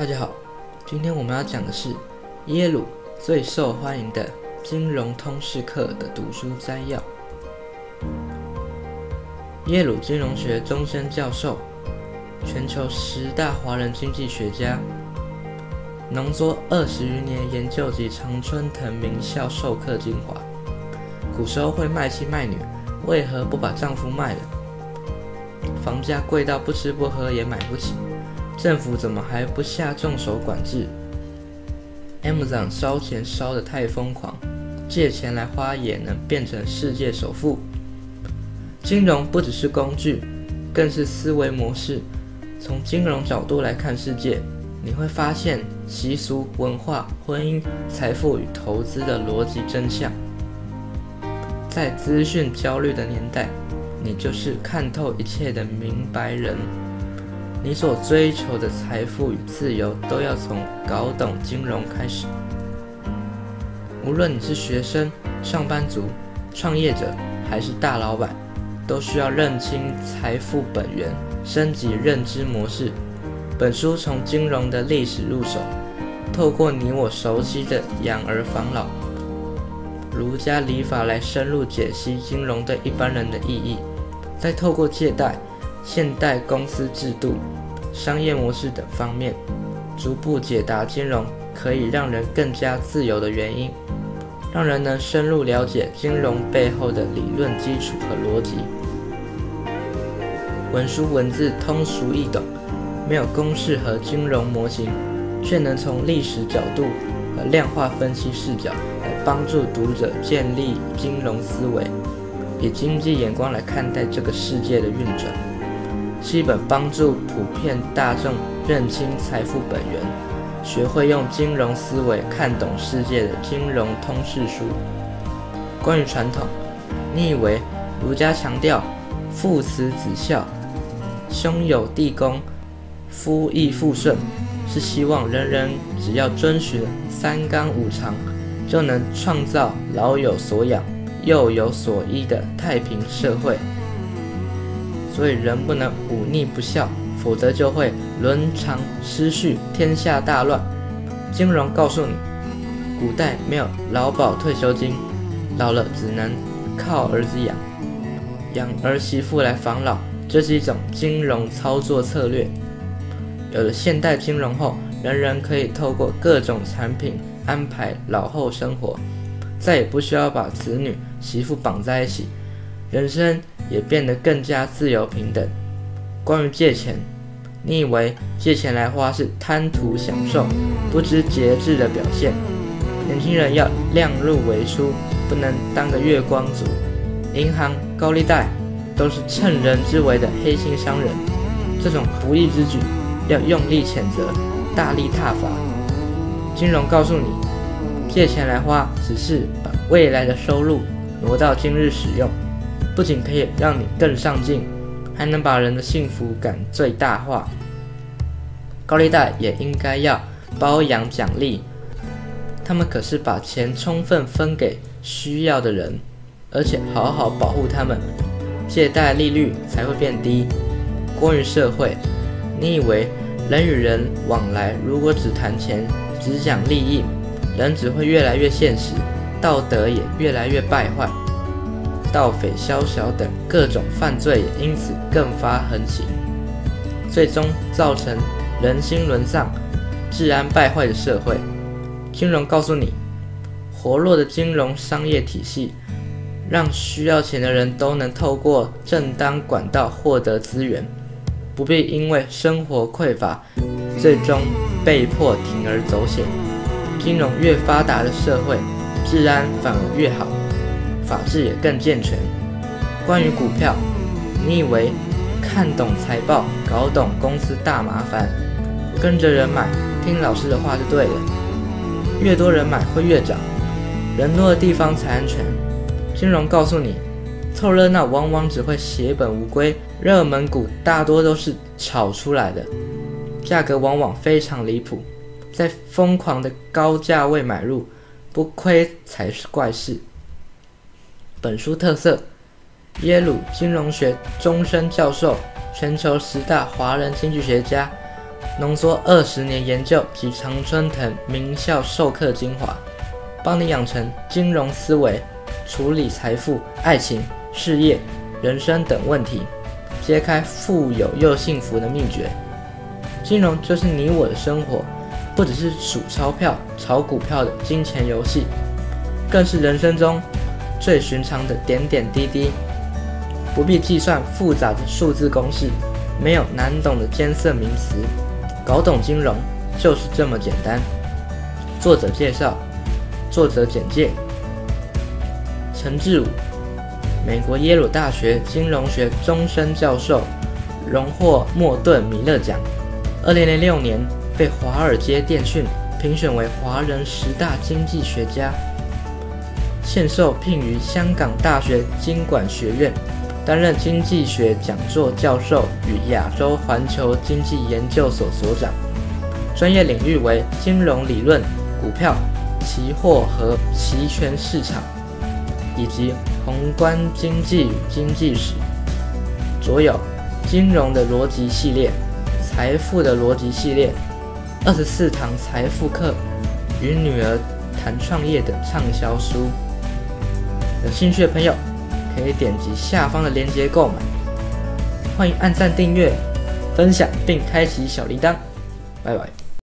大家好，今天我们要讲的是耶鲁最受欢迎的金融通识课的读书摘要。耶鲁金融学终身教授，全球十大华人经济学家，浓缩二十余年研究及常春藤名校授课精华。古时候会卖妻卖女，为何不把丈夫卖了？房价贵到不吃不喝也买不起。政府怎么还不下重手管制？Amazon 烧钱烧得太疯狂，借钱来花也能变成世界首富。金融不只是工具，更是思维模式。从金融角度来看世界，你会发现习俗、文化、婚姻、财富与投资的逻辑真相。在资讯焦虑的年代，你就是看透一切的明白人。你所追求的财富与自由，都要从搞懂金融开始。无论你是学生、上班族、创业者，还是大老板，都需要认清财富本源，升级认知模式。本书从金融的历史入手，透过你我熟悉的养儿防老、儒家礼法来深入解析金融对一般人的意义，再透过借贷。现代公司制度、商业模式等方面，逐步解答金融可以让人更加自由的原因，让人能深入了解金融背后的理论基础和逻辑。文书文字通俗易懂，没有公式和金融模型，却能从历史角度和量化分析视角来帮助读者建立金融思维，以经济眼光来看待这个世界的运转。是一本帮助普遍大众认清财富本源、学会用金融思维看懂世界的金融通识书。关于传统，你以为儒家强调父慈子孝、兄友弟恭、夫义妇顺，是希望人人只要遵循三纲五常，就能创造老有所养、幼有所依的太平社会？所以人不能忤逆不孝，否则就会伦常失序，天下大乱。金融告诉你，古代没有劳保退休金，老了只能靠儿子养，养儿媳妇来防老，这是一种金融操作策略。有了现代金融后，人人可以透过各种产品安排老后生活，再也不需要把子女媳妇绑在一起。人生也变得更加自由平等。关于借钱，你以为借钱来花是贪图享受、不知节制的表现？年轻人要量入为出，不能当个月光族。银行高利贷都是趁人之危的黑心商人，这种不义之举要用力谴责，大力挞伐。金融告诉你，借钱来花只是把未来的收入挪到今日使用。不仅可以让你更上进，还能把人的幸福感最大化。高利贷也应该要包养奖励，他们可是把钱充分分给需要的人，而且好好保护他们，借贷利率才会变低。关于社会，你以为人与人往来如果只谈钱、只讲利益，人只会越来越现实，道德也越来越败坏。盗匪、宵小等各种犯罪也因此更发横行，最终造成人心沦丧、治安败坏的社会。金融告诉你，活络的金融商业体系，让需要钱的人都能透过正当管道获得资源，不必因为生活匮乏，最终被迫铤而走险。金融越发达的社会，治安反而越好。法制也更健全。关于股票，你以为看懂财报、搞懂公司大麻烦，跟着人买，听老师的话就对了。越多人买会越涨，人多的地方才安全。金融告诉你，凑热闹往往只会血本无归。热门股大多都是炒出来的，价格往往非常离谱，在疯狂的高价位买入，不亏才是怪事。本书特色：耶鲁金融学终身教授，全球十大华人经济学家，浓缩二十年研究及常春藤名校授课精华，帮你养成金融思维，处理财富、爱情、事业、人生等问题，揭开富有又幸福的秘诀。金融就是你我的生活，不只是数钞票、炒股票的金钱游戏，更是人生中最寻常的点点滴滴。不必计算复杂的数字公式，没有难懂的艰涩名词。搞懂金融就是这么简单。作者介绍：作者简介，陈志武，美国耶鲁大学金融学终身教授，荣获莫顿米勒奖。二零零六年被华尔街电讯评选为华人十大经济学家。现受聘于香港大学经管学院，担任经济学讲座教授与亚洲环球经济研究所所长，专业领域为金融理论、股票、期货和期权市场，以及宏观经济与经济史。着有《金融的逻辑》系列、《财富的逻辑》系列、二十四堂财富课与女儿谈创业等畅销书。有兴趣的朋友可以点击下方的链接购买。欢迎按赞、订阅、分享并开启小铃铛。拜拜。